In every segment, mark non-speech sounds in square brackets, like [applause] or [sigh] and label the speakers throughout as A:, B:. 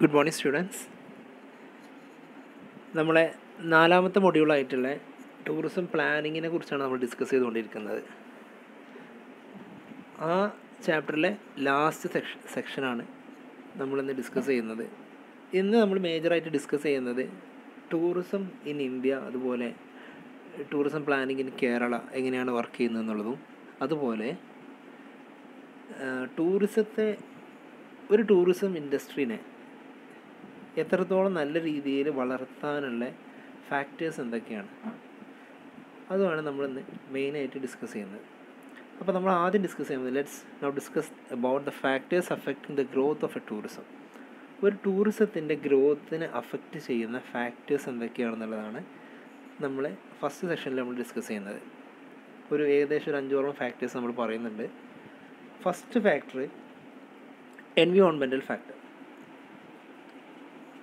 A: Good morning students. നമ്മളെ നാലാമത്തെ മൊഡ്യൂളായിട്ടുള്ള tourism പ്ലാനിങ്ങിനെ കുറിച്ചാണ് നമ്മൾ ഡിസ്കസ് ചെയ്തുകൊണ്ടിരിക്കുന്നത്. ആ ചാപ്റ്ററിലെ ലാസ്റ്റ് സെക്ഷൻ സെക്ഷനാണ് നമ്മളിന്ന് ഡിസ്കസ് ചെയ്യുന്നത്. ഇന്ന് നമ്മൾ മേജറായിട്ട് ഡിസ്കസ് ചെയ്യുന്നത് ടൂറിസം ഇൻ ഇന്ത്യ അതുപോലെ ടൂറിസം പ്ലാനിങ് ഇൻ കേരള എങ്ങനെയാണ് വർക്ക് ചെയ്യുന്നത് എന്നുള്ളതും അതുപോലെ ടൂറിസത്തെ ഒരു ടൂറിസം ഇൻഡസ്ട്രീനെ എത്രത്തോളം നല്ല രീതിയിൽ വളർത്താനുള്ള ഫാക്ടേഴ്സ് എന്തൊക്കെയാണ്? അതുമാണ് നമ്മളിന്ന് മെയിനായിട്ട് ഡിസ്കസ് ചെയ്യുന്നത്. അപ്പോൾ നമ്മൾ ആദ്യം ഡിസ്കസ് ചെയ്യുന്നത് let's now discuss about the factors affecting the growth of a tourism ഒരു ടൂറിസത്തിന്റെ ഗ്രോത്തിനെ അഫക്റ്റ് ചെയ്യുന്ന ഫാക്ടേഴ്സ് എന്തൊക്കെയാണെന്നുള്ളതാണ് നമ്മൾ ഫസ്റ്റ് സെഷനിൽ നമ്മൾ ഡിസ്കസ് ചെയ്യുന്നത്. ഒരു ഏകദേശം ഒരു അഞ്ചോളം ഫാക്ടേഴ്സ് നമ്മൾ പറയുന്നുണ്ട്. ഫസ്റ്റ് ഫാക്ടർ എൻവിയോൺമെന്റൽ ഫാക്ടർ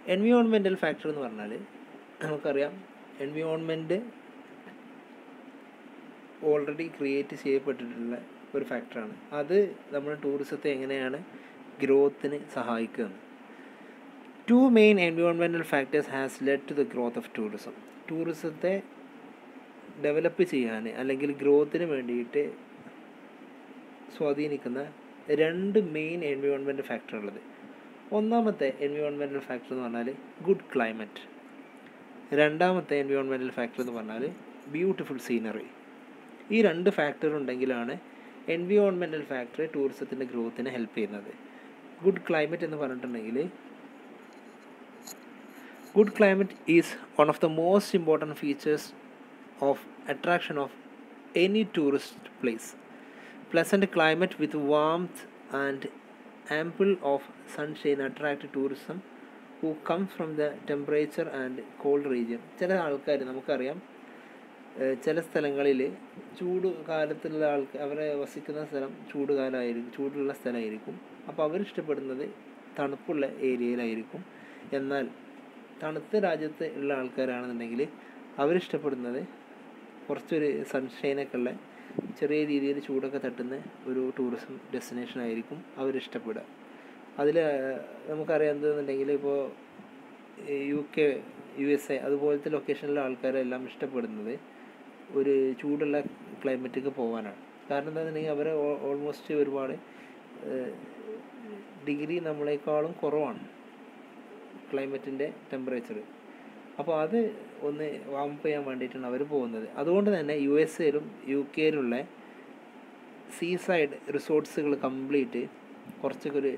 A: എൻവിയോൺമെന്റൽ ഫാക്ടർ എന്ന് പറഞ്ഞാൽ നമുക്കറിയാം എൻവിയോൺമെന്റ് ഓൾറെഡി ക്രിയേറ്റ് ചെയ്യപ്പെട്ടിട്ടുള്ള ഒരു ഫാക്ടറാണ് അത് നമ്മുടെ ടൂറിസത്തെ എങ്ങനെയാണ് ഗ്രോത്തിന് സഹായിക്കുന്നത് two main എൻവിയോൺമെന്റൽ factors has led to the growth of tourism ടൂറിസത്തെ develop ചെയ്യാൻ അല്ലെങ്കിൽ ഗ്രോത്തിന് വേണ്ടിയിട്ട് സ്വാധീനിക്കുന്ന രണ്ട് മെയിൻ എൻവിയോൺമെന്റ് ഫാക്ടർ ഉള്ളത്. ഒന്നാമത്തെ എൻവിയോൺമെന്റൽ ഫാക്ടർ എന്ന് പറഞ്ഞാൽ ഗുഡ് ക്ലൈമറ്റ് രണ്ടാമത്തെ എൻവിയോൺമെന്റൽ ഫാക്ടർ എന്ന് പറഞ്ഞാൽ ബ്യൂട്ടിഫുൾ സീനറി ഈ രണ്ട് ഫാക്ടർ ഉണ്ടെങ്കിലാണ് എൻവിയോൺമെന്റൽ ഫാക്ടർ ടൂറിസത്തിന്റെ ഗ്രോത്തിന് ഹെൽപ്പ് ചെയ്യുന്നത്. ഗുഡ് ക്ലൈമറ്റ് എന്ന് പറഞ്ഞിട്ടുണ്ടെങ്കിൽ good climate is one of the most important features of attraction of any tourist place pleasant climate with warms and ample of sunshine attract tourism who come from the temperature and cold region. ചില ആൾക്കാർ നമുക്കറിയാം ചില സ്ഥലങ്ങളിൽ ചൂട് കാലത്തുള്ള ആൾക്ക് അവരെ വസിക്കുന്ന സ്ഥലം ചൂട് കാലമായിരിക്കും ചൂടുള്ള സ്ഥലമായിരിക്കും. അപ്പോൾ അവരിഷ്ടപ്പെടുന്നത് തണുപ്പുള്ള ഏരിയയിലായിരിക്കും. എന്നാൽ തണുത്ത രാജ്യത്ത് ഉള്ള ആൾക്കാരാണെന്നുണ്ടെങ്കിൽ അവരിഷ്ടപ്പെടുന്നത് കുറച്ചൊരു സൺഷൈനൊക്കെ ഉള്ള ചെറിയ രീതിയിൽ ചൂടൊക്കെ തട്ടുന്ന ഒരു ടൂറിസം ഡെസ്റ്റിനേഷൻ ആയിരിക്കും അവരിഷ്ടപ്പെടുക അതിൽ നമുക്കറിയാം എന്തെന്നുണ്ടെങ്കിൽ ഇപ്പോൾ U K U S A അതുപോലത്തെ ലൊക്കേഷനിലെ ആൾക്കാരെല്ലാം ഇഷ്ടപ്പെടുന്നത് ഒരു ചൂടുള്ള ക്ലൈമറ്റിക്ക് പോകാനാണ് കാരണം എന്താണെന്നുണ്ടെങ്കിൽ അവർ ഓൾമോസ്റ്റ് ഒരുപാട് ഡിഗ്രി നമ്മളെക്കാളും കുറവാണ് ക്ലൈമറ്റിന്റെ ടെമ്പറേച്ചർ അപ്പോൾ അത് ഒന്ന് വാമപ്പ് ചെയ്യാൻ വേണ്ടിയിട്ടാണ് അവർ പോകുന്നത്. അതുകൊണ്ട് തന്നെ യു എസ് എയിലും യു കെയിലുള്ള സീ സൈഡ് റിസോർട്ട്സുകൾ കംപ്ലീറ്റ് കുറച്ചൊക്കെ ഒരു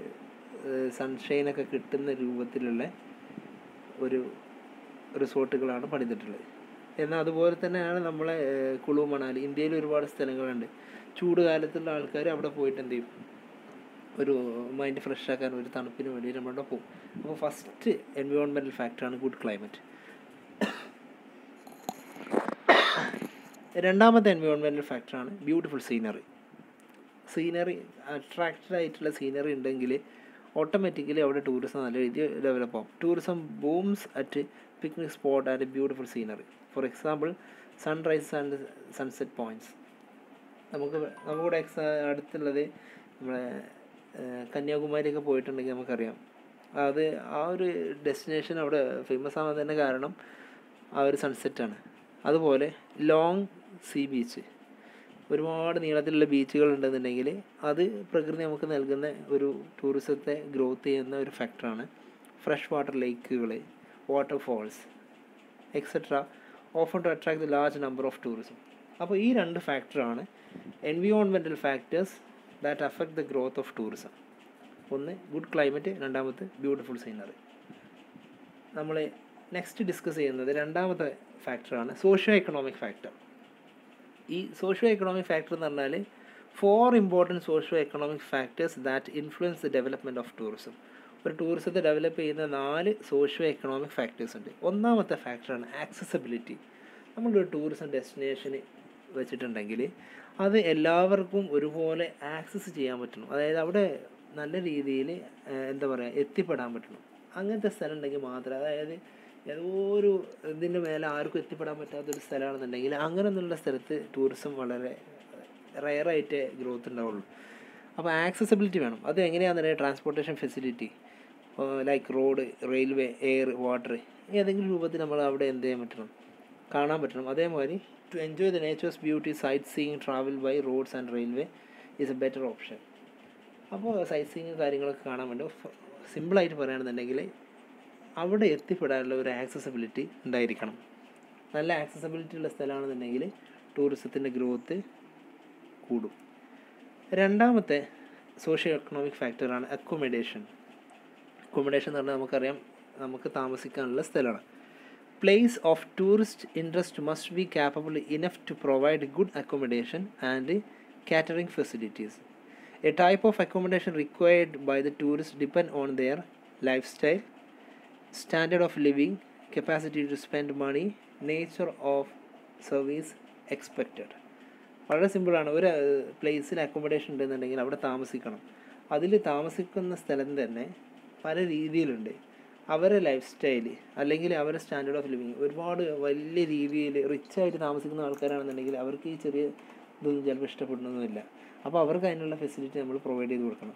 A: സൺഷൈനൊക്കെ കിട്ടുന്ന രൂപത്തിലുള്ള ഒരു റിസോർട്ടുകളാണ് പണിതിട്ടുള്ളത്. എന്നാൽ അതുപോലെ തന്നെയാണ് നമ്മളെ കുളു മണാലി. ഇന്ത്യയിൽ ഒരുപാട് സ്ഥലങ്ങളുണ്ട്. ചൂട് കാലത്തുള്ള ആൾക്കാർ അവിടെ പോയിട്ട് എന്ത് ചെയ്യും? ഒരു മൈൻഡ് ഫ്രഷ് ആക്കാൻ ഒരു തണുപ്പിന് വേണ്ടി നമ്മളവിടെ പോകും. അപ്പോൾ ഫസ്റ്റ് എൻവയോൺമെന്റൽ ഫാക്ടറാണ് ഗുഡ് ക്ലൈമറ്റ് രണ്ടാമത്തെ എൻവയോൺമെന്റൽ ഫാക്ടറാണ് ബ്യൂട്ടിഫുൾ സീനറി സീനറി അട്രാക്റ്റഡ് ആയിട്ടുള്ള സീനറി ഉണ്ടെങ്കിൽ ഓട്ടോമാറ്റിക്കലി അവിടെ ടൂറിസം നല്ല രീതിയിൽ ഡെവലപ്പ് ആവും. Tourism booms at picnic spot and beautiful scenery for example sunrise and sunset points നമുക്ക് നമുക്കിവിടെ എക്സാ അടുത്തുള്ളത് നമ്മളെ കന്യാകുമാരിയൊക്കെ പോയിട്ടുണ്ടെങ്കിൽ നമുക്കറിയാം. അത് ആ ഒരു ഡെസ്റ്റിനേഷൻ അവിടെ ഫേമസ് ആവാൻ തന്നെ കാരണം ആ ഒരു സൺസെറ്റാണ് അതുപോലെ ലോങ് സീ ബീച്ച് ഒരുപാട് നീളത്തിലുള്ള ബീച്ചുകൾ ഉണ്ടെന്നുണ്ടെങ്കിൽ അത് പ്രകൃതി നമുക്ക് നൽകുന്ന ഒരു ടൂറിസത്തെ ഗ്രോത്ത് ചെയ്യുന്ന ഒരു ഫാക്ടറാണ് fresh water ലേക്കുകൾ waterfalls etcetera often to attract the large number of tourism അപ്പോൾ ഈ രണ്ട് ഫാക്ടറാണ് എൻവിയോൺമെന്റൽ factors that affect the growth of tourism ഒന്ന് ഗുഡ് ക്ലൈമറ്റ് രണ്ടാമത്തെ ബ്യൂട്ടിഫുൾ സീനറി നമ്മൾ നെക്സ്റ്റ് ഡിസ്കസ് ചെയ്യുന്നത് രണ്ടാമത്തെ ഫാക്ടറാണ് സോഷ്യോ എക്കണോമിക് ഫാക്ടർ ഈ സോഷ്യോ എക്കണോമിക് ഫാക്ടർ എന്ന് പറഞ്ഞാൽ four important socio economic factors that influence the development of tourism ഒരു ടൂറിസത്തെ ഡെവലപ്പ് ചെയ്യുന്ന നാല് സോഷ്യോ എക്കണോമിക് ഫാക്ടേഴ്സ് ഉണ്ട്. ഒന്നാമത്തെ ഫാക്ടറാണ് ആക്സസബിലിറ്റി നമ്മളൊരു ടൂറിസം ഡെസ്റ്റിനേഷന് വെച്ചിട്ടുണ്ടെങ്കിൽ അത് എല്ലാവർക്കും ഒരുപോലെ ആക്സസ് ചെയ്യാൻ പറ്റണം. അതായത് അവിടെ നല്ല രീതിയിൽ എന്താ പറയുക എത്തിപ്പെടാൻ പറ്റണം. അങ്ങനത്തെ സ്ഥലം ഉണ്ടെങ്കിൽ മാത്രമേ അതായത് ഏതോ ഒരു ഇതിന്റെ മേലെ ആർക്കും എത്തിപ്പെടാൻ പറ്റാത്തൊരു സ്ഥലമാണെന്നുണ്ടെങ്കിൽ അങ്ങനെ എന്നുള്ള സ്ഥലത്ത് ടൂറിസം വളരെ റയറായിട്ട് ഗ്രോത്ത് ഉണ്ടാവുള്ളൂ. അപ്പോൾ ആക്സസിബിലിറ്റി വേണം. അത് എങ്ങനെയാണെന്നുണ്ടെങ്കിൽ transportation facility like road railway air water ഏതെങ്കിലും രൂപത്തിൽ നമ്മൾ അവിടെ എന്ത് ചെയ്യാൻ പറ്റണം? കാണാൻ പറ്റണം. അതേമാതിരി to enjoy the nature's beauty sightseeing travel by roads and railway is a better option അപ്പോൾ സൈറ്റ് സീയിങ് കാര്യങ്ങളൊക്കെ കാണാൻ വേണ്ടി സിമ്പിളായിട്ട് പറയുകയാണെന്നുണ്ടെങ്കിൽ അവിടെ എത്തിപ്പെടാനുള്ള ഒരു ആക്സസബിലിറ്റി ഉണ്ടായിരിക്കണം. നല്ല ആക്സസബിലിറ്റി ഉള്ള സ്ഥലമാണെന്നുണ്ടെങ്കിൽ ടൂറിസത്തിന്റെ ഗ്രോത്ത് കൂടും. രണ്ടാമത്തെ സോഷ്യോ എക്കണോമിക് ഫാക്ടറാണ് അക്കോമഡേഷൻ അക്കോമഡേഷൻ എന്ന് പറഞ്ഞാൽ നമുക്കറിയാം നമുക്ക് താമസിക്കാനുള്ള സ്ഥലമാണ്. Place of tourist interest must be capable enough to provide good accommodation and catering facilities a type of accommodation required by the tourist depend on their lifestyle standard of living capacity to spend money nature of service expected വളരെ സിമ്പിളാണ് ഒരു പ്ലേസിൽ accommodation ഉണ്ടെന്നുണ്ടെങ്കിൽ അവിടെ താമസിക്കണം. അതിൽ താമസിക്കുന്ന സ്ഥലം തന്നെ പല രീതിയിലുണ്ട്. അവരെ ലൈഫ് സ്റ്റൈൽ അല്ലെങ്കിൽ അവരുടെ സ്റ്റാൻഡേർഡ് ഓഫ് ലിവിങ് ഒരുപാട് വലിയ രീതിയിൽ റിച്ചായിട്ട് താമസിക്കുന്ന ആൾക്കാരാണെന്നുണ്ടെങ്കിൽ അവർക്ക് ഈ ചെറിയ ഇതൊന്നും ചിലപ്പോൾ ഇഷ്ടപ്പെടുന്നൊന്നുമില്ല അപ്പോൾ അവർക്ക് അതിനുള്ള ഫെസിലിറ്റി നമ്മൾ പ്രൊവൈഡ് ചെയ്ത് കൊടുക്കണം.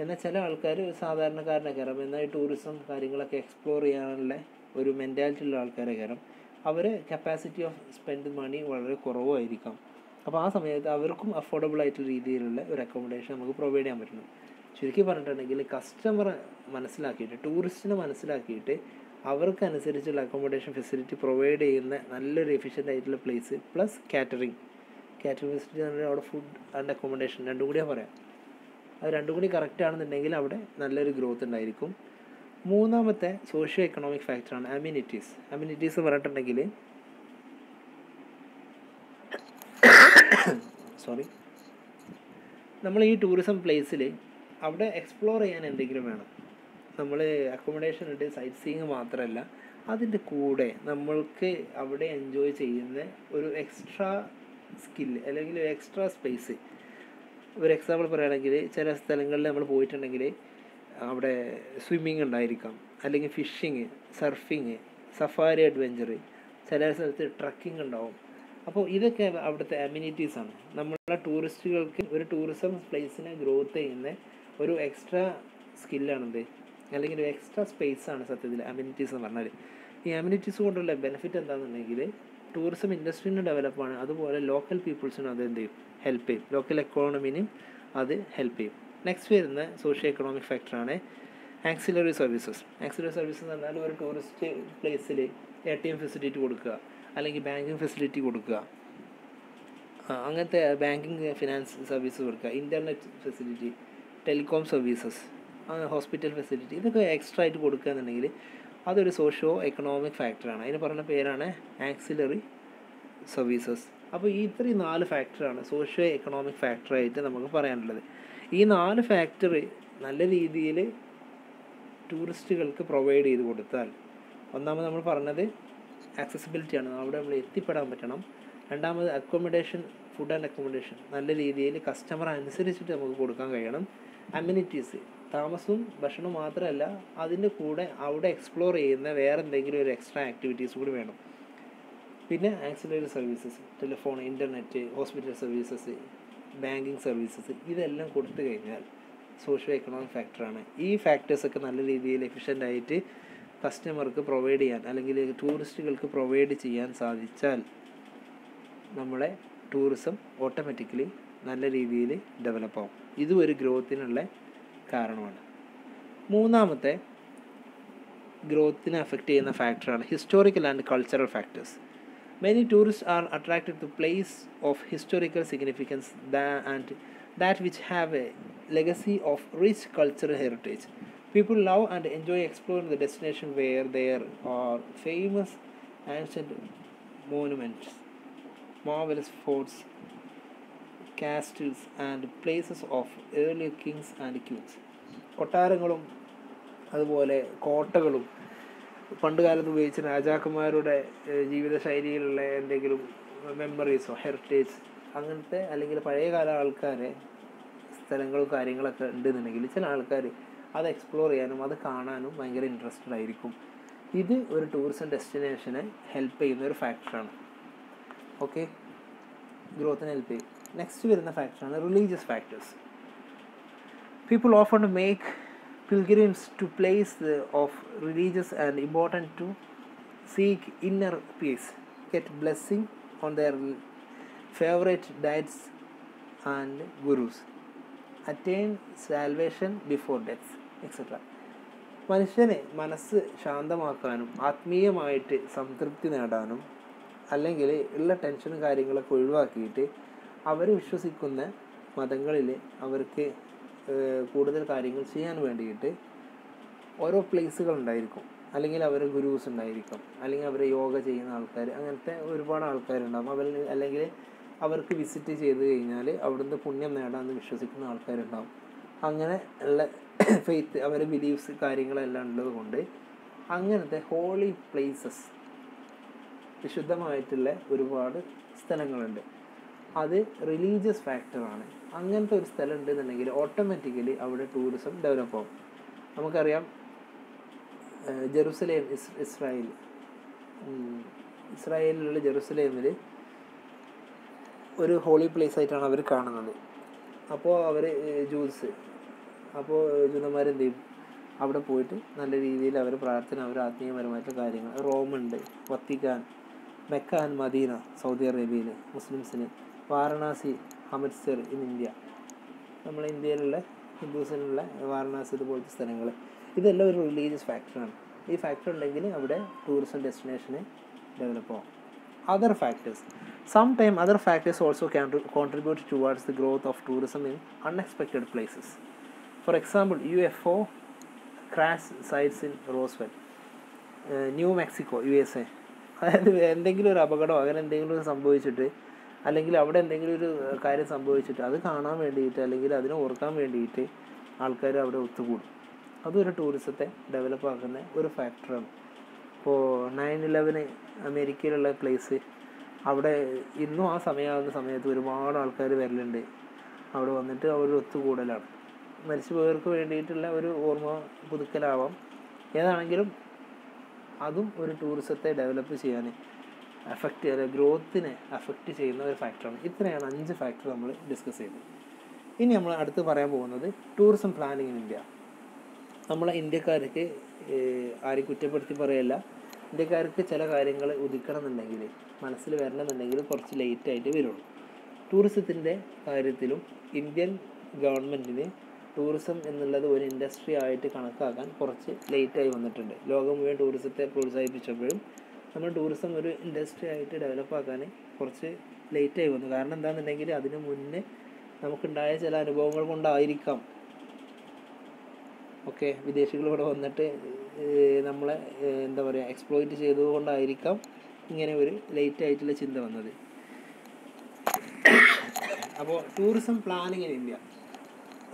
A: എന്നാൽ ചില ആൾക്കാർ സാധാരണക്കാരനെ കയറാം. എന്നാൽ ടൂറിസം കാര്യങ്ങളൊക്കെ എക്സ്പ്ലോർ ചെയ്യാനുള്ള ഒരു മെന്റാലിറ്റി ഉള്ള ആൾക്കാരെ കയറാം. അവർ കപ്പാസിറ്റി ഓഫ് സ്പെൻഡ് മണി വളരെ കുറവായിരിക്കാം. അപ്പോൾ ആ സമയത്ത് അവർക്കും അഫോർഡബിൾ ആയിട്ടുള്ള രീതിയിലുള്ള ഒരു അക്കോമഡേഷൻ നമുക്ക് പ്രൊവൈഡ് ചെയ്യാൻ പറ്റുന്നു. ചുരുക്കി പറഞ്ഞിട്ടുണ്ടെങ്കിൽ കസ്റ്റമറെ മനസ്സിലാക്കിയിട്ട് ടൂറിസ്റ്റിനെ മനസ്സിലാക്കിയിട്ട് അവർക്കനുസരിച്ചുള്ള അക്കോമഡേഷൻ ഫെസിലിറ്റി പ്രൊവൈഡ് ചെയ്യുന്ന നല്ലൊരു എഫിഷ്യന്റ് ആയിട്ടുള്ള place plus catering catering facility എന്ന് പറഞ്ഞാൽ അവിടെ ഫുഡ് ആൻഡ് അക്കോമഡേഷൻ രണ്ടും കൂടിയാണ് പറയാം. അത് രണ്ടും കൂടി കറക്റ്റ് ആണെന്നുണ്ടെങ്കിൽ അവിടെ നല്ലൊരു ഗ്രോത്ത് ഉണ്ടായിരിക്കും. മൂന്നാമത്തെ സോഷ്യോ എക്കണോമിക് ഫാക്ടറാണ് അമ്യൂണിറ്റീസ് അമ്യൂണിറ്റീസ് പറഞ്ഞിട്ടുണ്ടെങ്കിൽ [coughs] സോറി നമ്മൾ ഈ ടൂറിസം പ്ലേസിൽ അവിടെ എക്സ്പ്ലോർ ചെയ്യാൻ എന്തെങ്കിലും വേണം. നമ്മൾ അക്കോമഡേഷൻ ഉണ്ട് സൈറ്റ് സീയിങ് മാത്രമല്ല. അതിന്റെ കൂടെ നമ്മൾക്ക് അവിടെ എൻജോയ് ചെയ്യുന്ന ഒരു എക്സ്ട്രാ സ്കില്ല് അല്ലെങ്കിൽ എക്സ്ട്രാ സ്പേസ് ഒരു എക്സാമ്പിൾ പറയുകയാണെങ്കിൽ ചില സ്ഥലങ്ങളിൽ നമ്മൾ പോയിട്ടുണ്ടെങ്കിൽ അവിടെ സ്വിമ്മിങ് ഉണ്ടായിരിക്കാം. അല്ലെങ്കിൽ ഫിഷിങ് സർഫിങ് സഫാരി അഡ്വഞ്ചർ ചില സ്ഥലത്ത് ട്രക്കിംഗ് ഉണ്ടാവും. അപ്പോൾ ഇതൊക്കെ അവിടുത്തെ ആണ്. നമ്മളെ ടൂറിസ്റ്റുകൾക്ക് ഒരു ടൂറിസം പ്ലേസിനെ ഗ്രോത്ത് ചെയ്യുന്ന ഒരു എക്സ്ട്രാ സ്കില്ലാണിത് അല്ലെങ്കിൽ ഒരു എക്സ്ട്രാ സ്പേസ് ആണ് സത്യത്തിൽ അമ്യൂണിറ്റീസ് എന്ന് പറഞ്ഞാൽ ഈ അമ്യൂണിറ്റീസ് കൊണ്ടുള്ള ബെനിഫിറ്റ് എന്താണെന്നുണ്ടെങ്കിൽ ടൂറിസം ഇൻഡസ്ട്രീനും ഡെവലപ്പാണ് അതുപോലെ ലോക്കൽ പീപ്പിൾസിനും അത് എന്ത് ചെയ്യും? ഹെൽപ്പ് ചെയ്യും. ലോക്കൽ എക്കോണമിനും അത് ഹെൽപ്പ് ചെയ്യും. നെക്സ്റ്റ് വരുന്ന സോഷ്യോ എക്കണോമിക് ഫാക്ടറാണ് ആക്സിലറി സർവീസസ് ആക്സിലറി സർവീസസ് എന്ന് പറഞ്ഞാൽ ഒരു ടൂറിസ്റ്റ് പ്ലേസിൽ എ ടി എം ഫെസിലിറ്റി കൊടുക്കുക അല്ലെങ്കിൽ ബാങ്കിങ് ഫെസിലിറ്റി കൊടുക്കുക. അങ്ങനത്തെ ബാങ്കിങ് ഫിനാൻസ് സർവീസ് കൊടുക്കുക. Internet facility telecom services hospital facility ഇതൊക്കെ എക്സ്ട്രാ ആയിട്ട് കൊടുക്കുക എന്നുണ്ടെങ്കിൽ അതൊരു സോഷ്യോ എക്കണോമിക് ഫാക്ടറാണ്. അതിന് പറഞ്ഞ പേരാണ് ആക്സിലറി സർവീസസ്. അപ്പോൾ ഈ ഇത്രയും നാല് ഫാക്ടറാണ് സോഷ്യോ എക്കണോമിക് ഫാക്ടറായിട്ട് നമുക്ക് പറയാനുള്ളത്. ഈ നാല് ഫാക്ടർ നല്ല രീതിയിൽ ടൂറിസ്റ്റുകൾക്ക് പ്രൊവൈഡ് ചെയ്ത് കൊടുത്താൽ ഒന്നാമത് നമ്മൾ പറഞ്ഞത് ആക്സസിബിലിറ്റിയാണ് അവിടെ നമ്മൾ എത്തിപ്പെടാൻ പറ്റണം. രണ്ടാമത് അക്കോമഡേഷൻ ഫുഡ് ആൻഡ് അക്കോമഡേഷൻ നല്ല രീതിയിൽ കസ്റ്റമർ അനുസരിച്ചിട്ട് നമുക്ക് കൊടുക്കാൻ കഴിയണം. അമ്യൂണിറ്റീസ് താമസവും ഭക്ഷണവും മാത്രമല്ല അതിന്റെ കൂടെ അവിടെ എക്സ്പ്ലോർ ചെയ്യുന്ന വേറെ എന്തെങ്കിലും ഒരു എക്സ്ട്രാ ആക്ടിവിറ്റീസ് കൂടി വേണം. പിന്നെ auxiliary services telephone internet hospital services banking services ഇതെല്ലാം കൊടുത്തു കഴിഞ്ഞാൽ സോഷ്യോ എക്കണോമിക് ഫാക്ടറാണ് ഈ ഫാക്ടേഴ്സൊക്കെ നല്ല രീതിയിൽ എഫിഷ്യന്റ് ആയിട്ട് കസ്റ്റമർക്ക് പ്രൊവൈഡ് ചെയ്യാൻ അല്ലെങ്കിൽ ടൂറിസ്റ്റുകൾക്ക് പ്രൊവൈഡ് ചെയ്യാൻ സാധിച്ചാൽ നമ്മുടെ ടൂറിസം ഓട്ടോമാറ്റിക്കലി നല്ല രീതിയിൽ ഡെവലപ്പ് ആവും. ഇതും ഒരു ഗ്രോത്തിനുള്ള കാരണമാണ് മൂന്നാമത്തെ ഗ്രോത്തിനെ അഫക്റ്റ് ചെയ്യുന്ന ഫാക്ടറാണ് historical and cultural factors many tourist are attracted to place of historical significance and that which have a legacy of rich cultural heritage. People love and enjoy exploring the destination where there are famous ancient monuments, marvelous forts, castles, and places of early kings and queens. കൊട്ടാരങ്ങളും അതുപോലെ കോട്ടകളും പണ്ട് കാലത്ത് ഉപയോഗിച്ച രാജാക്കന്മാരുടെ ജീവിത ശൈലിയിലുള്ള എന്തെങ്കിലും മെമ്മറീസോ ഹെറിറ്റേജ് അങ്ങനത്തെ അല്ലെങ്കിൽ പഴയകാല ആൾക്കാരെ സ്ഥലങ്ങളും കാര്യങ്ങളൊക്കെ ഉണ്ടെന്നുണ്ടെങ്കിൽ ചില ആൾക്കാർ അത് എക്സ്പ്ലോർ ചെയ്യാനും അത് കാണാനും ഭയങ്കര ഇൻട്രസ്റ്റഡ് ആയിരിക്കും. ഇത് ഒരു ടൂറിസം ഡെസ്റ്റിനേഷനെ ഹെൽപ്പ് ചെയ്യുന്ന ഒരു ഫാക്ടറാണ് ഓക്കെ ഗ്രോത്തിനെ ഹെൽപ്പ് ചെയ്യും. നെക്സ്റ്റ് വരുന്ന ഫാക്ടറാണ് religious factors people often make pilgrims to place of religious and important to seek inner peace, get blessing on their favorite diets and gurus, attain salvation before death, etc. മനുഷ്യനെ മനസ്സ് ശാന്തമാക്കാനും ആത്മീയമായിട്ട് സംതൃപ്തി നേടാനും അല്ലെങ്കിൽ ഉള്ള ടെൻഷനും കാര്യങ്ങളൊക്കെ ഒഴിവാക്കിയിട്ട് അവർ വിശ്വസിക്കുന്ന മതങ്ങളിൽ അവർക്ക് കൂടുതൽ കാര്യങ്ങൾ ചെയ്യാൻ വേണ്ടിയിട്ട് ഓരോ പ്ലേസുകൾ ഉണ്ടായിരിക്കും. അല്ലെങ്കിൽ അവർ ഗുരുസ് ഉണ്ടായിരിക്കും. അല്ലെങ്കിൽ അവർ യോഗ ചെയ്യുന്ന ആൾക്കാർ അങ്ങനത്തെ ഒരുപാട് ആൾക്കാരുണ്ടാകും അവർ അല്ലെങ്കിൽ അവർക്ക് വിസിറ്റ് ചെയ്ത് കഴിഞ്ഞാൽ അവിടുന്ന് പുണ്യം നേടാമെന്ന് വിശ്വസിക്കുന്ന ആൾക്കാരുണ്ടാകും അങ്ങനെ ഉള്ള ഫെയ്ത്ത് അവരെ ബിലീഫ്സ് കാര്യങ്ങളെല്ലാം ഉള്ളത് കൊണ്ട് അങ്ങനത്തെ ഹോളി പ്ലേസസ് വിശുദ്ധമായിട്ടുള്ള ഒരുപാട് സ്ഥലങ്ങളുണ്ട്. അത് റിലീജിയസ് ഫാക്ടറാണ് അങ്ങനത്തെ ഒരു സ്ഥലം ഉണ്ടെന്നുണ്ടെങ്കിൽ ഓട്ടോമാറ്റിക്കലി അവിടെ ടൂറിസം ഡെവലപ്പ് ആവും. നമുക്കറിയാം ജെറുസലേം ഇസ് ഇസ്രായേൽ. ഇസ്രായേലിലുള്ള ജെറുസലേമിൽ ഒരു ഹോളി പ്ലേസ് ആയിട്ടാണ് അവർ കാണുന്നത്. അപ്പോൾ അവർ ജൂസ് അപ്പോൾ ജൂതന്മാരെന്ത് ചെയ്യും? അവിടെ പോയിട്ട് നല്ല രീതിയിൽ അവർ പ്രാർത്ഥന അവർ ആത്മീയപരമായിട്ടുള്ള കാര്യങ്ങൾ. റോമുണ്ട് Vatican Mecca and Medina Saudi അറേബ്യയിൽ മുസ്ലിംസിന്. Varanasi Amritsar in India. നമ്മളെ ഇന്ത്യയിലുള്ള ഹിന്ദുസിനുള്ള വാരണാസി ഇതുപോലത്തെ സ്ഥലങ്ങൾ ഇതെല്ലാം ഒരു റിലീജിയസ് ഫാക്ടറാണ് ഈ ഫാക്ടർ ഉണ്ടെങ്കിൽ അവിടെ ടൂറിസം ഡെസ്റ്റിനേഷന് ഡെവലപ്പ് ആവും. Other factors some time other factors also can contribute contribute the growth of tourism in unexpected places for example U F O sites sites in Roswell New Mexico U S A അതായത് എന്തെങ്കിലും ഒരു അപകടമോ അങ്ങനെ എന്തെങ്കിലും സംഭവിച്ചിട്ട് അല്ലെങ്കിൽ അവിടെ എന്തെങ്കിലും ഒരു കാര്യം സംഭവിച്ചിട്ട് അത് കാണാൻ വേണ്ടിയിട്ട് അല്ലെങ്കിൽ അതിനെ ഓർക്കാൻ വേണ്ടിയിട്ട് ആൾക്കാർ അവിടെ ഒത്തുകൂടും. അതൊരു ടൂറിസത്തെ ഡെവലപ്പ് ആക്കുന്ന ഒരു ഫാക്ടറാണ് ഇപ്പോൾ നയൻ ഇലവന് അമേരിക്കയിലുള്ള പ്ലേസ് അവിടെ ഇന്നും ആ സമയമാകുന്ന സമയത്ത് ഒരുപാട് ആൾക്കാർ വരലുണ്ട്. അവിടെ വന്നിട്ട് അവർ ഒത്തുകൂടലാണ്. മരിച്ചുപോയവർക്ക് വേണ്ടിയിട്ടുള്ള ഒരു ഓർമ്മ പുതുക്കലാവാം. ഏതാണെങ്കിലും അതും ഒരു ടൂറിസത്തെ ഡെവലപ്പ് ചെയ്യാൻ അഫക്റ്റ് ചെയ്യുക ഗ്രോത്തിനെ അഫക്റ്റ് ചെയ്യുന്ന ഒരു ഫാക്ടറാണ് ഇത്രയാണ് അഞ്ച് ഫാക്ടർ നമ്മൾ ഡിസ്കസ് ചെയ്തത്. ഇനി നമ്മൾ അടുത്ത് പറയാൻ പോകുന്നത് ടൂറിസം പ്ലാനിങ് ഇൻ ഇന്ത്യ നമ്മളെ ഇന്ത്യക്കാർക്ക് ആരും കുറ്റപ്പെടുത്തി പറയല്ല. ഇന്ത്യക്കാർക്ക് ചില കാര്യങ്ങൾ ഉദിക്കണമെന്നുണ്ടെങ്കിൽ മനസ്സിൽ വരണമെന്നുണ്ടെങ്കിൽ കുറച്ച് ലേറ്റായിട്ട് വരുള്ളൂ. ടൂറിസത്തിന്റെ കാര്യത്തിലും ഇന്ത്യൻ ഗവൺമെന്റിന് ടൂറിസം എന്നുള്ളത് ഒരു ഇൻഡസ്ട്രി ആയിട്ട് കണക്കാക്കാൻ കുറച്ച് ലേറ്റായി വന്നിട്ടുണ്ട്. ലോകം മുഴുവൻ ടൂറിസത്തെ പ്രോത്സാഹിപ്പിച്ചപ്പോഴും നമ്മൾ ടൂറിസം ഒരു ഇൻഡസ്ട്രി ആയിട്ട് ഡെവലപ്പ് ആക്കാൻ കുറച്ച് ലേറ്റായി വന്നു. കാരണം എന്താണെന്നുണ്ടെങ്കിൽ അതിന് മുന്നേ നമുക്കുണ്ടായ ചില അനുഭവങ്ങൾ കൊണ്ടായിരിക്കാം. ഓക്കെ വിദേശികൾ ഇവിടെ വന്നിട്ട് നമ്മളെ എന്താ പറയുക എക്സ്പ്ലോയിറ്റ് ചെയ്തതുകൊണ്ടായിരിക്കാം ഇങ്ങനെ ഒരു ലേറ്റ് ആയിട്ടുള്ള ചിന്ത വന്നത്. അപ്പോൾ tourism planning in India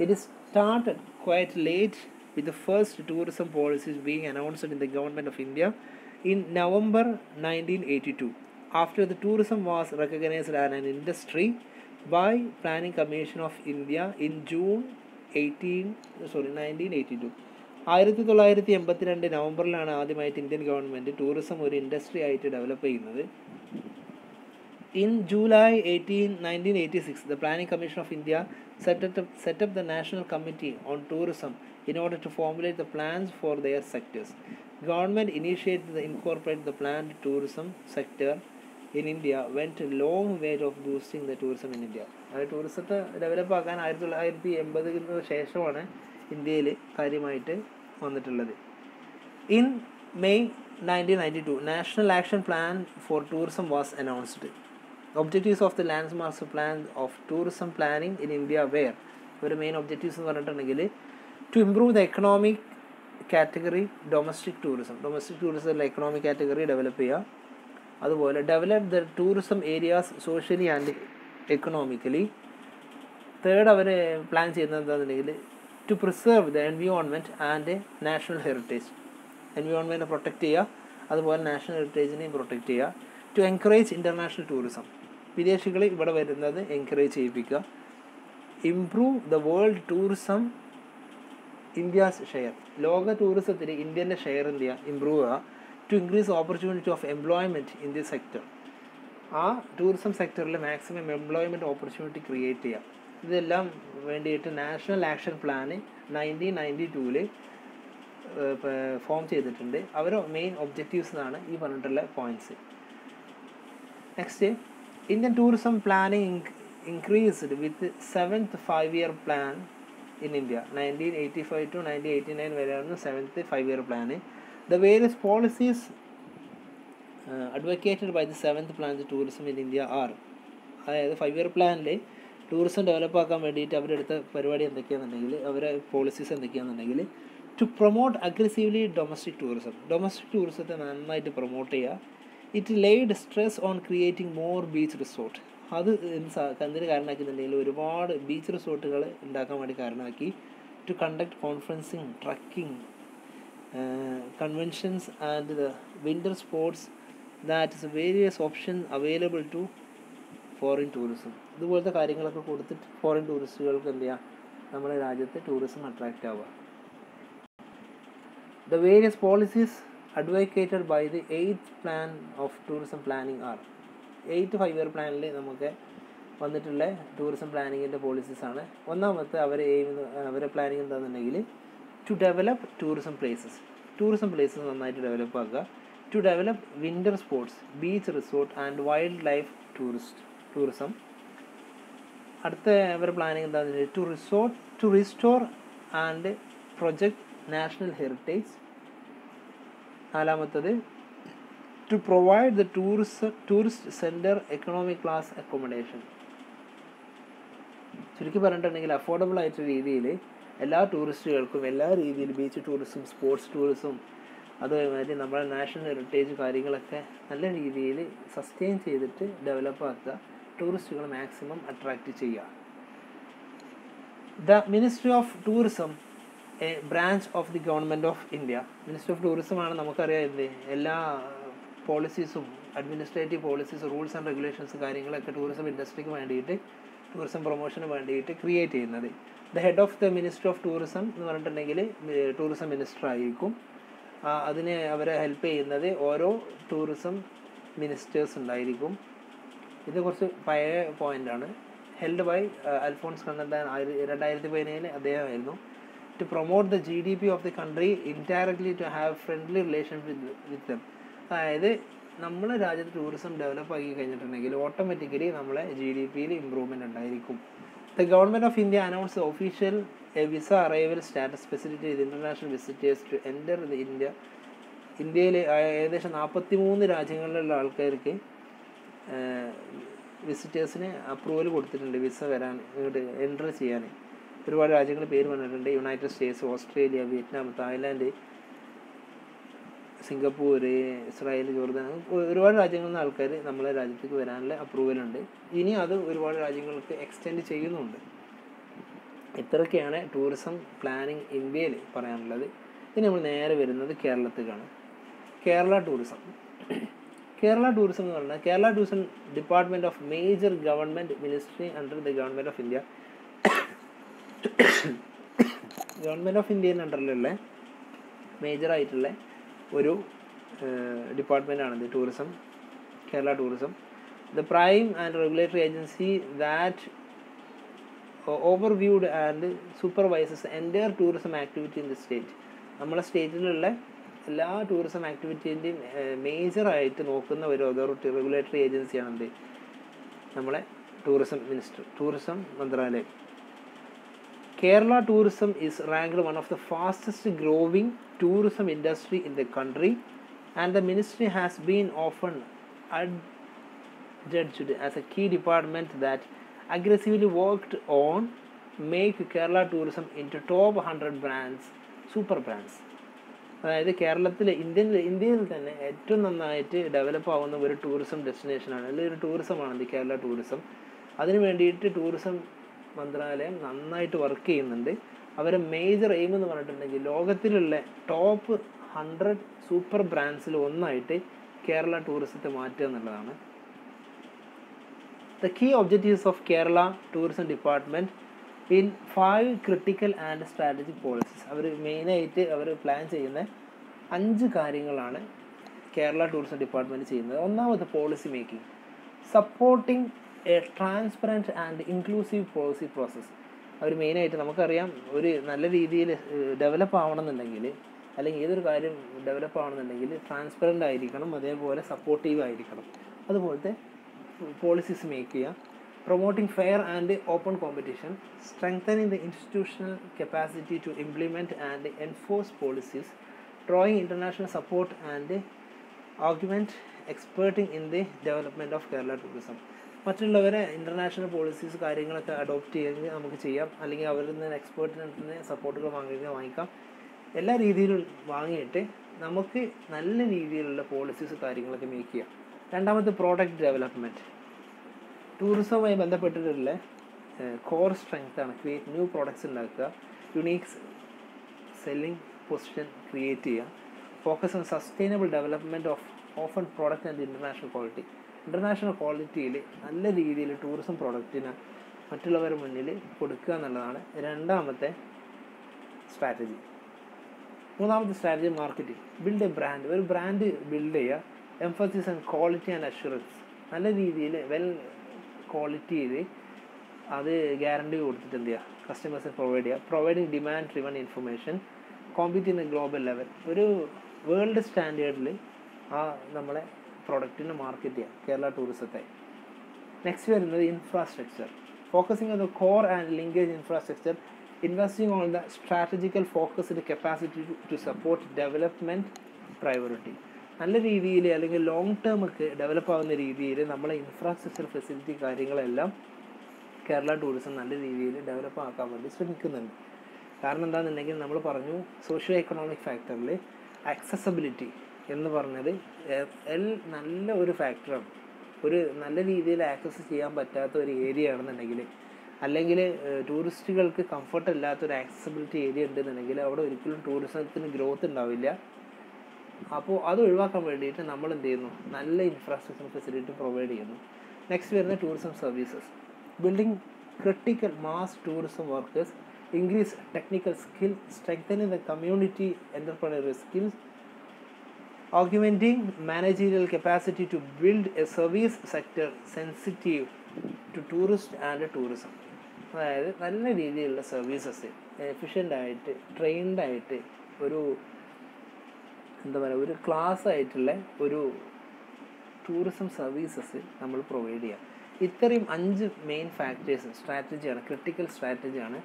A: it is started quite late with the first tourism policies being announced in the government of India in November nineteen eighty two after the tourism was recognised an an industry by planning commission of India in June eighteen sorry nineteen eighty two ആയിരത്തി തൊള്ളായിരത്തി എൺപത്തി രണ്ട് നവംബറിലാണ് ആദ്യമായിട്ട് Indian government tourism ഒരു industry ആയിട്ട് develop ചെയ്യുന്നത് in July eighteen nineteen eighty six the planning commission of India setup setup the national committee on tourism in order to formulate the plans for their sectors. Government initiated the incorporate the planned tourism sector in India went a long way of boosting the tourism in India. അത് ടൂറിസത്തെ develop ആക്കാൻ ആയിരത്തി തൊള്ളായിരത്തി എൺപതിന് ശേഷമാണ് ഇന്ത്യയിൽ കാര്യമായിട്ട് വന്നിട്ടുള്ളത് in May nineteen ninety two national action plan for tourism was announced objectives of the land master plan of tourism planning in India where ഒരു main objectives എന്ന് പറഞ്ഞിട്ടുണ്ടെങ്കിൽ to improve the economic category domestic tourism domestic ടൂറിസത്തിലെ economic category develop ചെയ്യുക അതുപോലെ develop the tourism areas socially and economically third our plan ചെയ്യുന്നത് എന്താണെന്നുണ്ടെങ്കിൽ to preserve the environment and national heritage environment protect ചെയ്യുക. അതുപോലെ national ഹെറിറ്റേജിനെയും protect ചെയ്യുക. To encourage international tourism വിദേശികൾ ഇവിടെ വരുന്നത് encourage ചെയ്യിപ്പിക്കുക. Improve the world tourism India's share. ലോക ടൂറിസത്തിൽ ഇന്ത്യന്റെ ഷെയർ എന്ത് ചെയ്യുക ഇമ്പ്രൂവ് ചെയ്യുക to increase opportunity of employment in the sector ആ ടൂറിസം സെക്ടറിൽ മാക്സിമം എംപ്ലോയ്മെന്റ് ഓപ്പർച്യൂണിറ്റി ക്രിയേറ്റ് ചെയ്യുക ഇതെല്ലാം വേണ്ടിയിട്ട് നാഷണൽ ആക്ഷൻ പ്ലാന് നയന്റീൻ നയന്റി ടൂവിൽ ഫോം ചെയ്തിട്ടുണ്ട്. അവരുടെ മെയിൻ ഒബ്ജക്റ്റീവ്സ് എന്നാണ് ഈ പറഞ്ഞിട്ടുള്ള points next Indian tourism planning increased with seventh five year plan five to nineteen eighty nine വരെയാണ് seventh five year plan the various policies advocated by the seventh plan tourism in India are അതായത് five year പ്ലാനിൽ tourism develop ആക്കാൻ വേണ്ടിയിട്ട് അവരെടുത്ത പരിപാടി എന്തൊക്കെയാണെന്നുണ്ടെങ്കിൽ അവരെ policies എന്തൊക്കെയാണെന്നുണ്ടെങ്കിൽ to promote aggressively domestic tourism domestic ടൂറിസത്തെ നന്നായിട്ട് പ്രൊമോട്ട് ചെയ്യുക. It laid stress on creating more beach resort അത് എന്തിന് കാരണമാക്കുന്നുണ്ടെങ്കിൽ ഒരുപാട് ബീച്ച് റിസോർട്ടുകൾ ഉണ്ടാക്കാൻ വേണ്ടി കാരണമാക്കി to conduct conferencing trekking conventions and the winter sports that is various option available to foreign tourism ഇതുപോലത്തെ കാര്യങ്ങളൊക്കെ കൊടുത്തിട്ട് ഫോറിൻ ടൂറിസ്റ്റുകൾക്ക് എന്ത് ചെയ്യുക നമ്മുടെ രാജ്യത്തെ ടൂറിസം അട്രാക്റ്റ് ആവുക. The various policies advocated by the eighth plan of tourism planning are eight five year പ്ലാനിൽ നമുക്ക് വന്നിട്ടുള്ള ടൂറിസം പ്ലാനിങ്ങിന്റെ പോളിസീസാണ് ഒന്നാമത്തെ അവർ എയിം അവരെ planning എന്താണെന്നുണ്ടെങ്കിൽ to develop tourism places tourism places നന്നായിട്ട് ഡെവലപ്പ് ആക്കുക. To develop winter sports beach resort and wildlife tourist tourism അടുത്ത അവരുടെ പ്ലാനിങ് എന്താണെന്ന് to resort to restore and project national heritage നാലാമത്തത് to provide the tourist tourist centre economic class accommodation ചുരുക്കി പറഞ്ഞിട്ടുണ്ടെങ്കിൽ affordable ആയിട്ടുള്ള രീതിയിൽ എല്ലാ ടൂറിസ്റ്റുകൾക്കും എല്ലാ രീതിയിൽ ബീച്ച് ടൂറിസം സ്പോർട്സ് ടൂറിസം അതുമാതിരി നമ്മുടെ നാഷണൽ ഹെറിറ്റേജ് കാര്യങ്ങളൊക്കെ നല്ല രീതിയിൽ സസ്റ്റെയിൻ ചെയ്തിട്ട് ഡെവലപ്പാക്കുക ടൂറിസ്റ്റുകൾ മാക്സിമം അട്രാക്റ്റ് ചെയ്യുക. The ministry of tourism a branch of the government of India ministry of ടൂറിസമാണ് നമുക്കറിയാം എന്ത് എല്ലാ പോളിസീസും administrative policies rules and regulations കാര്യങ്ങളൊക്കെ ടൂറിസം ഇൻഡസ്ട്രിക്ക് വേണ്ടിയിട്ട് ടൂറിസം പ്രൊമോഷന് വേണ്ടിയിട്ട് ക്രിയേറ്റ് ചെയ്യുന്നത്. The head of the minister of tourism എന്ന് പറഞ്ഞിട്ടുണ്ടെങ്കിൽ ടൂറിസം മിനിസ്റ്റർ ആയിരിക്കും. അതിനെ അവരെ ഹെൽപ്പ് ചെയ്യുന്നത് ഓരോ ടൂറിസം മിനിസ്റ്റേഴ്സ് ഉണ്ടായിരിക്കും. ഇത് കുറച്ച് പഴയ പോയിന്റാണ് ഹെൽഡ് ബൈ അൽഫോൺസ് കണ്ണന്താൻ രണ്ടായിരത്തി പതിനേഴിൽ അദ്ദേഹമായിരുന്നു. To promote the G D P of the country indirectly to have friendly relation with with them അതായത് നമ്മളെ രാജ്യത്ത് ടൂറിസം ഡെവലപ്പ് ആക്കി കഴിഞ്ഞിട്ടുണ്ടെങ്കിൽ ഓട്ടോമാറ്റിക്കലി നമ്മളെ ജി ഡി പിയിൽ ഇമ്പ്രൂവ്മെന്റ് ഉണ്ടായിരിക്കും. The government of India announce official a visa arrival status facility international visitors to enter the India ഇന്ത്യയിൽ ഏകദേശം നാൽപ്പത്തി മൂന്ന് രാജ്യങ്ങളിലുള്ള ആൾക്കാർക്ക് വിസിറ്റേഴ്സിന് അപ്രൂവൽ കൊടുത്തിട്ടുണ്ട് വിസ വരാൻ ഇങ്ങോട്ട് എന്റർ ചെയ്യാൻ. ഒരുപാട് രാജ്യങ്ങൾ പേര് പറഞ്ഞിട്ടുണ്ട്. United States Australia Vietnam Thailand Singapore Israel Jordan ഒരുപാട് രാജ്യങ്ങളിൽ നിന്ന് ആൾക്കാർ നമ്മളെ രാജ്യത്തേക്ക് വരാനുള്ള അപ്രൂവൽ ഉണ്ട്. ഇനി അത് ഒരുപാട് രാജ്യങ്ങൾക്ക് എക്സ്റ്റെൻഡ് ചെയ്യുന്നുണ്ട്. ഇത്രയൊക്കെയാണ് ടൂറിസം പ്ലാനിങ് ഇന്ത്യയിൽ പറയാനുള്ളത്. ഇനി നമ്മൾ നേരെ വരുന്നത് കേരളത്തിലേക്കാണ്. കേരള ടൂറിസം കേരള ടൂറിസം എന്ന് പറഞ്ഞാൽ Kerala tourism department of major government ministry under the government of India government of ഇന്ത്യന്റെ അണ്ടറിലുള്ള മേജർ ആയിട്ടുള്ള ഒരു ഡിപ്പാർട്ട്മെന്റ് ആണിത് tourism Kerala tourism. The prime and regulatory agency that overviewed and supervises entire tourism activity in the state നമ്മളെ സ്റ്റേറ്റിലുള്ള എല്ലാ tourism ആക്ടിവിറ്റീന്റെയും മേജറായിട്ട് നോക്കുന്ന ഒരു authority regulatory ഏജൻസിയാണ് എന്ത് നമ്മളെ ടൂറിസം മിനിസ്റ്റർ ടൂറിസം മന്ത്രാലയം. Kerala tourism is ranked one of the fastest growing tourism industry in the country and the ministry has been often adjudged as a key department that aggressively worked on make Kerala tourism into top 100 brands super brands അതായത് കേരളത്തിൽ Indian ഇന്ത്യയിൽ തന്നെ ഏറ്റവും നന്നായിട്ട് develop ആവുന്ന ഒരു tourism ഡെസ്റ്റിനേഷനാണ് അല്ലെങ്കിൽ ഒരു ടൂറിസമാണ് ഇത് കേരള ടൂറിസം അതിന് വേണ്ടിയിട്ട് ടൂറിസം മന്ത്രാലയം നന്നായിട്ട് വർക്ക് ചെയ്യുന്നുണ്ട് അവരെ മേജർ എയിം എന്ന് പറഞ്ഞിട്ടുണ്ടെങ്കിൽ ലോകത്തിലുള്ള ടോപ്പ് ഹൺഡ്രഡ് സൂപ്പർ ബ്രാൻഡ്സിൽ ഒന്നായിട്ട് കേരള ടൂറിസത്തെ മാറ്റുക എന്നുള്ളതാണ്. The key objectives of Kerala tourism department in five critical and strategic policies അവർ മെയിനായിട്ട് അവർ പ്ലാൻ ചെയ്യുന്ന അഞ്ച് കാര്യങ്ങളാണ് കേരള ടൂറിസം ഡിപ്പാർട്ട്മെന്റ് ചെയ്യുന്നത്. ഒന്നാമത് policy making supporting a transparent and inclusive policy process അവർ മെയിനായിട്ട് നമുക്കറിയാം ഒരു നല്ല രീതിയിൽ ഡെവലപ്പ് ആവണമെന്നുണ്ടെങ്കിൽ അല്ലെങ്കിൽ ഏതൊരു കാര്യം ഡെവലപ്പ് ആവണമെന്നുണ്ടെങ്കിൽ ട്രാൻസ്പെറന്റ് ആയിരിക്കണം അതേപോലെ സപ്പോർട്ടീവ് ആയിരിക്കണം. അതുപോലത്തെ പോളിസീസ് മേക്ക് ചെയ്യുക. Promoting fair and open competition strengthening the institutional capacity to implement and enforce policies drawing international support and argument experting in the development of Kerala tourism മറ്റുള്ളവരെ international policies കാര്യങ്ങളൊക്കെ adopt ചെയ്ത് നമുക്ക് ചെയ്യാം. അല്ലെങ്കിൽ അവരിൽ നിന്ന് എക്സ്പേർട്ടിന് നിന്ന് സപ്പോർട്ടുകൾ വാങ്ങിക്കുക വാങ്ങിക്കാം. എല്ലാ രീതിയിലും വാങ്ങിയിട്ട് നമുക്ക് നല്ല രീതിയിലുള്ള പോളിസീസ് കാര്യങ്ങളൊക്കെ മേക്ക് ചെയ്യാം. രണ്ടാമത്തെ പ്രോഡക്റ്റ് ഡെവലപ്മെന്റ് ടൂറിസവുമായി ബന്ധപ്പെട്ടിട്ടുള്ള കോർ സ്ട്രെങ്ത് ആണ് ക്രിയേറ്റ് ന്യൂ പ്രോഡക്ട്സ് ഉണ്ടാക്കുക. യുണീക്സ് സെല്ലിംഗ് പൊസിഷൻ ക്രിയേറ്റ് ചെയ്യുക. Focus on sustainable development of often product and international quality international ക്വാളിറ്റിയിൽ നല്ല രീതിയിൽ ടൂറിസം പ്രോഡക്റ്റിനെ മറ്റുള്ളവരുടെ മുന്നിൽ കൊടുക്കുക എന്നുള്ളതാണ് രണ്ടാമത്തെ സ്ട്രാറ്റജി മൂന്നാമത്തെ strategy marketing build a brand ഒരു ബ്രാൻഡ് ബിൽഡ് ചെയ്യുക. Emphasis and quality and assurance നല്ല രീതിയിൽ വെൽ ക്വാളിറ്റിയിൽ അത് ഗ്യാരണ്ടി കൊടുത്തിട്ട് എന്ത് ചെയ്യുക? കസ്റ്റമേഴ്സിന് പ്രൊവൈഡ് ചെയ്യുക. Providing demand driven information compete in global level ഒരു വേൾഡ് സ്റ്റാൻഡേർഡിൽ ആ നമ്മളെ പ്രൊഡക്റ്റിനെ മാർക്കറ്റ് ചെയ്യാം. കേരള ടൂറിസത്തെ നെക്സ്റ്റ് വരുന്നത് infrastructure focusing on the core and linkage infrastructure investing on the strategical focused capacity to support development priority നല്ല രീതിയിൽ അല്ലെങ്കിൽ ലോങ് ടേം ഒക്കെ ഡെവലപ്പ് ആവുന്ന രീതിയിൽ നമ്മളെ ഇൻഫ്രാസ്ട്രക്ചർ ഫെസിലിറ്റി കാര്യങ്ങളെല്ലാം കേരള ടൂറിസം നല്ല രീതിയിൽ ഡെവലപ്പ് ആക്കാൻ വേണ്ടി ശ്രമിക്കുന്നുണ്ട്. കാരണം എന്താണെന്നുണ്ടെങ്കിൽ നമ്മൾ പറഞ്ഞു സോഷ്യോ എക്കണോമിക് ഫാക്ടറിൽ ആക്സസബിലിറ്റി എന്ന് പറഞ്ഞത് നല്ല ഒരു ഫാക്ടറാണ് ഒരു നല്ല രീതിയിൽ ആക്സസ് ചെയ്യാൻ പറ്റാത്ത ഒരു ഏരിയ ആണെന്നുണ്ടെങ്കിൽ അല്ലെങ്കിൽ ടൂറിസ്റ്റുകൾക്ക് കംഫർട്ട് ഇല്ലാത്ത ഒരു ആക്സസിബിലിറ്റി ഏരിയ ഉണ്ടെന്നുണ്ടെങ്കിൽ അവിടെ ഒരിക്കലും ടൂറിസത്തിന് ഗ്രോത്ത് ഉണ്ടാവില്ല. അപ്പോൾ അത് ഒഴിവാക്കാൻ വേണ്ടിയിട്ട് നമ്മൾ എന്ത് ചെയ്യുന്നു? നല്ല ഇൻഫ്രാസ്ട്രക്ചർ ഫെസിലിറ്റി പ്രൊവൈഡ് ചെയ്യുന്നു. നെക്സ്റ്റ് വരുന്ന tourism services building critical mass tourism workers increase technical skill strengthening the community entrepreneurial skills augmenting managerial capacity to build a service sector sensitive to tourist and tourism. അതായത് നല്ല രീതിയിലുള്ള services efficient ആയിട്ട് trained ആയിട്ട് ഒരു എന്താ പറയുക ഒരു class ആയിട്ടുള്ള ഒരു ടൂറിസം സർവീസസ് നമ്മൾ പ്രൊവൈഡ് ചെയ്യാം. ഇത്രയും അഞ്ച് മെയിൻ ഫാക്ടേഴ്സ് സ്ട്രാറ്റജിയാണ് ക്രിട്ടിക്കൽ സ്ട്രാറ്റജിയാണ്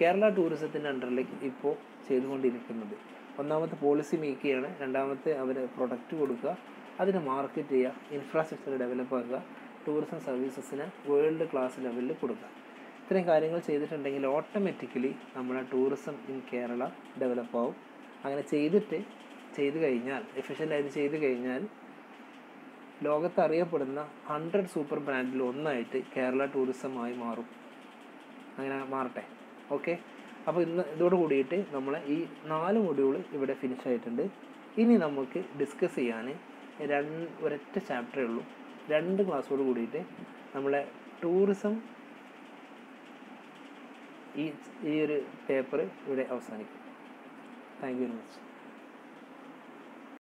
A: കേരള ടൂറിസത്തിന്റെ അണ്ടറിലേക്ക് ഇപ്പോൾ ചെയ്തുകൊണ്ടിരിക്കുന്നത്. ഒന്നാമത്തെ പോളിസി മേക്ക് ചെയ്യണം രണ്ടാമത്തെ അവർ പ്രൊഡക്റ്റ് കൊടുക്കുക അതിനെ മാർക്കറ്റ് ചെയ്യുക ഇൻഫ്രാസ്ട്രക്ചർ ഡെവലപ്പ് ആക്കുക ടൂറിസം സർവീസസിന് വേൾഡ് ക്ലാസ് ലെവലിൽ കൊടുക്കുക. ഇത്രയും കാര്യങ്ങൾ ചെയ്തിട്ടുണ്ടെങ്കിൽ ഓട്ടോമാറ്റിക്കലി നമ്മുടെ ടൂറിസം ഇൻ കേരള ഡെവലപ്പ് അങ്ങനെ ചെയ്തിട്ട് ചെയ്തു കഴിഞ്ഞാൽ എഫിഷ്യന്റായിട്ട് ചെയ്ത് കഴിഞ്ഞാൽ ലോകത്ത് അറിയപ്പെടുന്ന ഹൺഡ്രഡ് സൂപ്പർ ബ്രാൻഡിൽ ഒന്നായിട്ട് കേരള ടൂറിസമായി മാറും. അങ്ങനെ മാറട്ടെ. ഓക്കെ അപ്പോൾ ഇന്ന് ഇതോട് കൂടിയിട്ട് നമ്മൾ ഈ നാല് മൊഡ്യൂൾ ഇവിടെ ഫിനിഷ് ആയിട്ടുണ്ട്. ഇനി നമുക്ക് ഡിസ്കസ് ചെയ്യാൻ രണ്ട് ഒരൊറ്റ ചാപ്റ്ററേ ഉള്ളൂ. രണ്ട് ക്ലാസ്സോട് കൂടിയിട്ട് നമ്മളെ ടൂറിസം ഈ ഈ ഒരു പേപ്പർ ഇവിടെ അവസാനിക്കും. Thank you very much